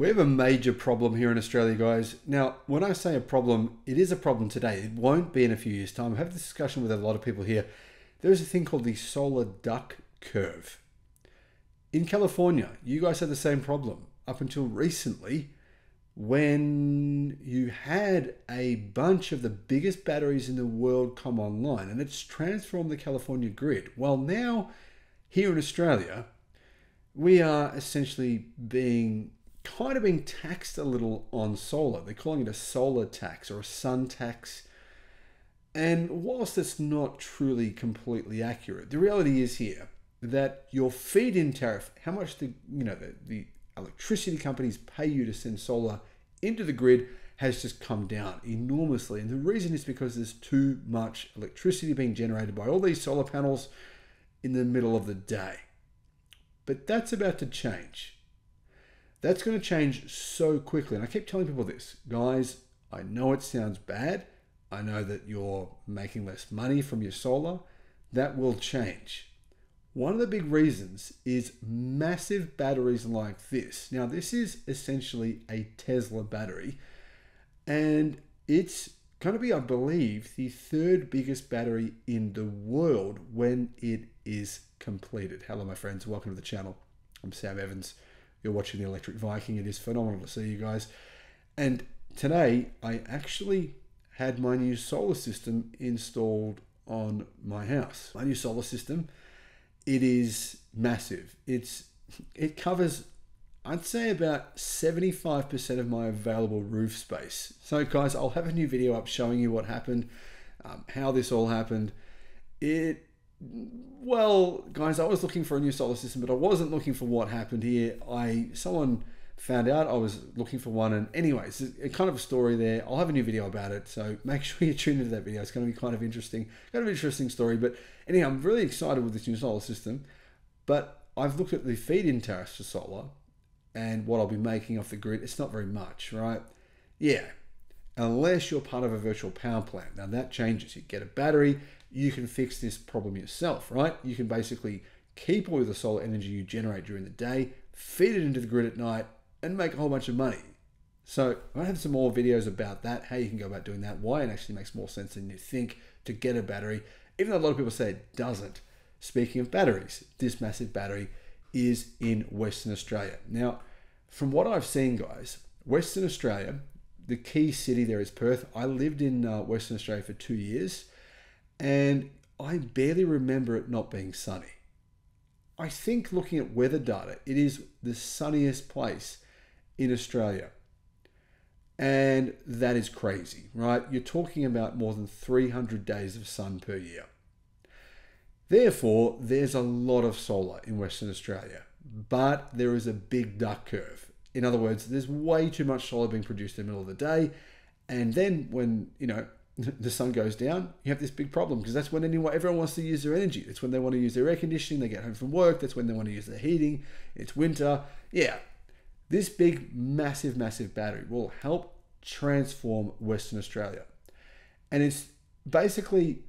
We have a major problem here in Australia, guys. Now, when I say a problem, it is a problem today. It won't be in a few years' time. I have this discussion with a lot of people here. There's a thing called the solar duck curve. In California, you guys had the same problem up until recently when you had a bunch of the biggest batteries in the world come online and it's transformed the California grid. Well, now here in Australia, we are essentially being kind of being taxed a little on solar. They're calling it a solar tax or a sun tax. And whilst it's not truly completely accurate, the reality is here that your feed-in tariff, how much the you know the, the electricity companies pay you to send solar into the grid has just come down enormously. And the reason is because there's too much electricity being generated by all these solar panels in the middle of the day. But that's about to change. That's going to change so quickly. And I keep telling people this guys, I know it sounds bad. I know that you're making less money from your solar. That will change. One of the big reasons is massive batteries like this. Now, this is essentially a Tesla battery, and it's going to be, I believe, the third biggest battery in the world when it is completed. Hello, my friends. Welcome to the channel. I'm Sam Evans. You're watching the Electric Viking. It is phenomenal to see you guys. And today, I actually had my new solar system installed on my house. My new solar system it is massive. It's it covers I'd say about 75% of my available roof space. So guys, I'll have a new video up showing you what happened, um, how this all happened. It well, guys, I was looking for a new solar system, but I wasn't looking for what happened here. I someone found out I was looking for one, and anyways, a kind of a story there. I'll have a new video about it, so make sure you tune into that video. It's going to be kind of interesting, kind of interesting story. But anyhow, I'm really excited with this new solar system. But I've looked at the feed-in tariffs for solar, and what I'll be making off the grid. It's not very much, right? Yeah, unless you're part of a virtual power plant. Now that changes. You get a battery, you can fix this problem yourself, right? You can basically keep all the solar energy you generate during the day, feed it into the grid at night, and make a whole bunch of money. So I have some more videos about that, how you can go about doing that, why it actually makes more sense than you think to get a battery, even though a lot of people say it doesn't. Speaking of batteries, this massive battery is in Western Australia. Now, from what I've seen, guys, Western Australia, the key city there is Perth. I lived in uh, Western Australia for two years, and I barely remember it not being sunny. I think looking at weather data, it is the sunniest place in Australia. And that is crazy, right? You're talking about more than 300 days of sun per year. Therefore, there's a lot of solar in Western Australia, but there is a big duck curve. In other words, there's way too much solar being produced in the middle of the day. And then when, you know, the sun goes down, you have this big problem because that's when anyone, everyone wants to use their energy. It's when they want to use their air conditioning, they get home from work, that's when they want to use their heating. It's winter. Yeah, this big, massive, massive battery will help transform Western Australia. And it's basically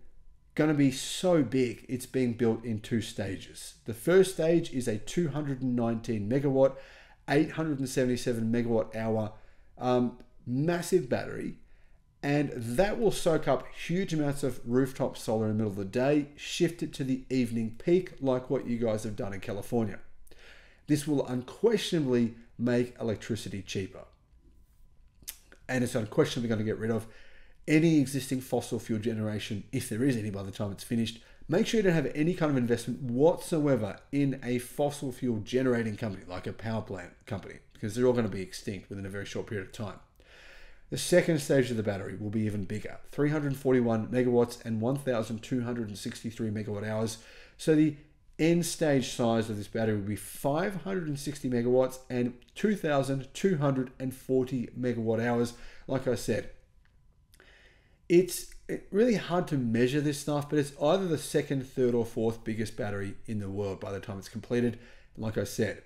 going to be so big, it's being built in two stages. The first stage is a 219 megawatt, 877 megawatt hour um, massive battery. And that will soak up huge amounts of rooftop solar in the middle of the day, shift it to the evening peak, like what you guys have done in California. This will unquestionably make electricity cheaper. And it's unquestionably going to get rid of any existing fossil fuel generation, if there is any by the time it's finished. Make sure you don't have any kind of investment whatsoever in a fossil fuel generating company like a power plant company, because they're all going to be extinct within a very short period of time. The second stage of the battery will be even bigger 341 megawatts and 1,263 megawatt hours. So the end stage size of this battery will be 560 megawatts and 2,240 megawatt hours. Like I said, it's really hard to measure this stuff, but it's either the second, third, or fourth biggest battery in the world by the time it's completed. Like I said,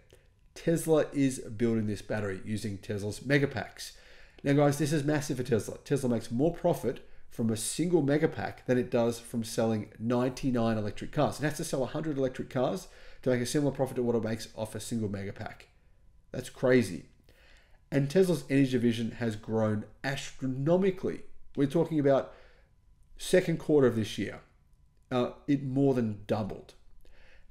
Tesla is building this battery using Tesla's Megapacks. Now, guys, this is massive for Tesla. Tesla makes more profit from a single megapack than it does from selling 99 electric cars. It has to sell 100 electric cars to make a similar profit to what it makes off a single megapack. That's crazy. And Tesla's energy division has grown astronomically. We're talking about second quarter of this year. Uh, it more than doubled.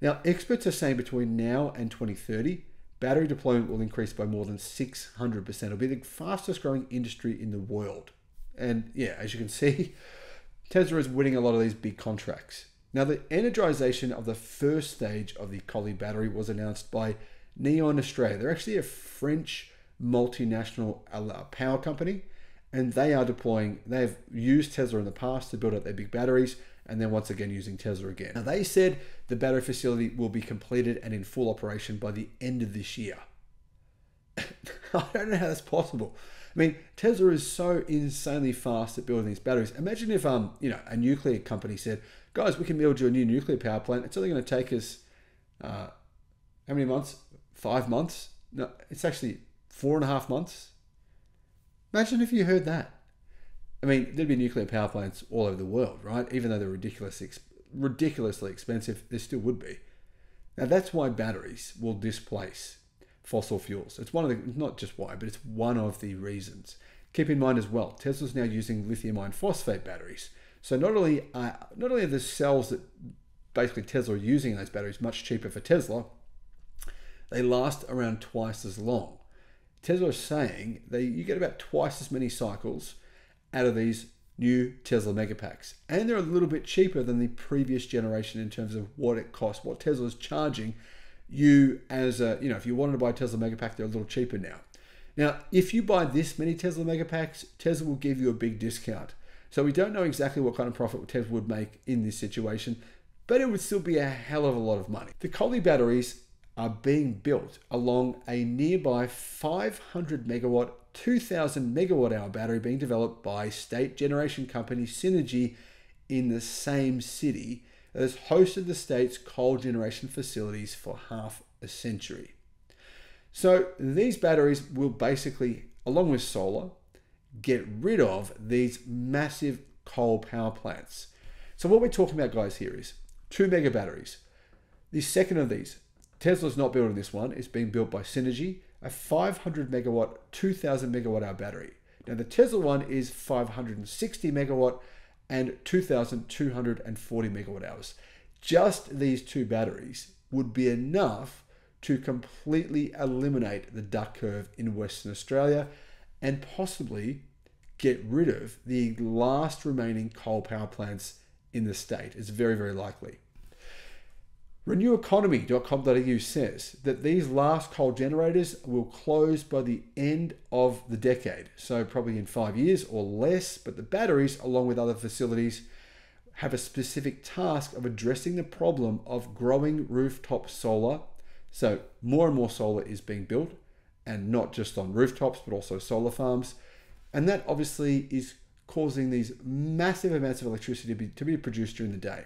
Now, experts are saying between now and 2030, battery deployment will increase by more than 600%. It'll be the fastest growing industry in the world. And yeah, as you can see, Tesla is winning a lot of these big contracts. Now, the energization of the first stage of the Collie battery was announced by Neoen Australia. They're actually a French multinational uh, power company, and they are deploying, they've used Tesla in the past to build out their big batteries, and then once again using Tesla again. Now, they said the battery facility will be completed and in full operation by the end of this year. I don't know how that's possible. I mean, Tesla is so insanely fast at building these batteries. Imagine if um, you know, a nuclear company said, "Guys, we can build you a new nuclear power plant. It's only going to take us uh, how many months? Five months? No, it's actually four and a half months. Imagine if you heard that. I mean, there'd be nuclear power plants all over the world, right? Even though they're ridiculously, ridiculously expensive, there still would be. Now, that's why batteries will displace fossil fuels. It's one of the, not just why, but it's one of the reasons. Keep in mind as well, Tesla's now using lithium ion phosphate batteries. So not only are, not only are the cells that basically Tesla are using in those batteries much cheaper for Tesla, they last around twice as long. Tesla is saying that you get about twice as many cycles out of these new Tesla Megapacks. And they're a little bit cheaper than the previous generation in terms of what it costs, what Tesla is charging you as a, you know, if you wanted to buy a Tesla Megapack, they're a little cheaper now. Now, if you buy this many Tesla Megapacks, Tesla will give you a big discount. So we don't know exactly what kind of profit Tesla would make in this situation, but it would still be a hell of a lot of money. The Collie batteries are being built along a nearby 500 megawatt, 2000 megawatt hour battery being developed by state generation company Synergy in the same city that has hosted the state's coal generation facilities for half a century. So these batteries will basically, along with solar, get rid of these massive coal power plants. So what we're talking about, guys, here is two mega batteries. The second of these, Tesla's not building this one. It's being built by Synergy, a 500 megawatt, 2000 megawatt hour battery. Now the Tesla one is 560 megawatt and 2,240 megawatt hours. Just these two batteries would be enough to completely eliminate the duck curve in Western Australia and possibly get rid of the last remaining coal power plants in the state. It's very, very likely. RenewEconomy.com.au says that these last coal generators will close by the end of the decade, so probably in five years or less. But the batteries, along with other facilities, have a specific task of addressing the problem of growing rooftop solar. So, more and more solar is being built, and not just on rooftops, but also solar farms. And that obviously is causing these massive amounts of electricity to be, to be produced during the day.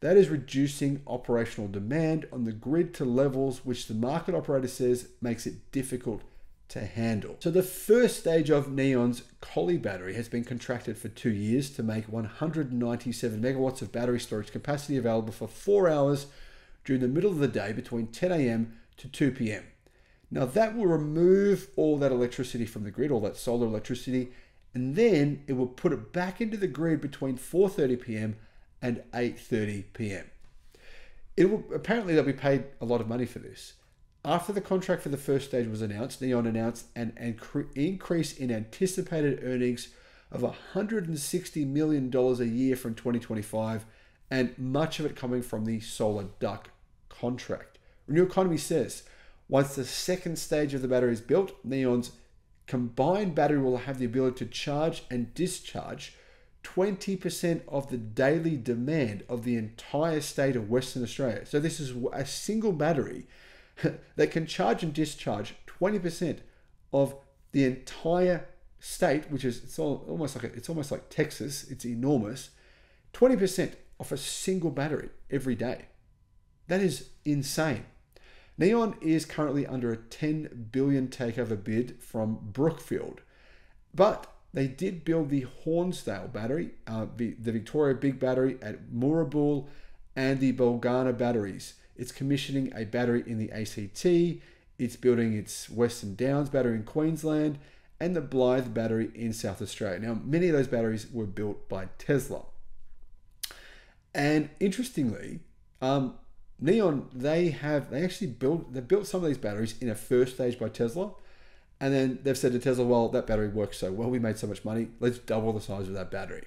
That is reducing operational demand on the grid to levels which the market operator says makes it difficult to handle. So the first stage of Neoen's Collie battery has been contracted for two years to make 197 megawatts of battery storage capacity available for four hours during the middle of the day between 10 a.m. to 2 p.m. Now that will remove all that electricity from the grid, all that solar electricity, and then it will put it back into the grid between 4:30 p.m and 8:30 p.m. It will apparently they'll be paid a lot of money for this. After the contract for the first stage was announced, Neoen announced an increase in anticipated earnings of $160 million a year from 2025, and much of it coming from the Solar Duck contract. Renew Economy says once the second stage of the battery is built, Neoen's combined battery will have the ability to charge and discharge 20% of the daily demand of the entire state of Western Australia. So this is a single battery that can charge and discharge 20% of the entire state, which is it's all, almost like it's almost like Texas. It's enormous. 20% of a single battery every day. That is insane. Neoen is currently under a 10 billion takeover bid from Brookfield, but they did build the Hornsdale battery, uh, the, the Victoria Big Battery at Moorabool, and the Bulgana batteries. It's commissioning a battery in the ACT it's building its Western Downs battery in Queensland and the Blyth battery in South Australia. Now, many of those batteries were built by Tesla. And interestingly, um, Neoen they have they actually built they built some of these batteries in a first stage by Tesla, and then they've said to Tesla, well, that battery works so well, we made so much money, let's double the size of that battery.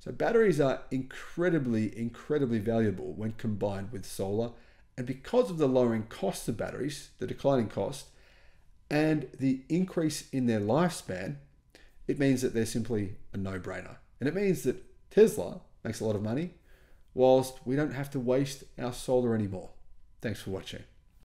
So batteries are incredibly, incredibly valuable when combined with solar. And because of the lowering cost of batteries, the declining cost, and the increase in their lifespan, it means that they're simply a no-brainer. And it means that Tesla makes a lot of money whilst we don't have to waste our solar anymore. Thanks for watching.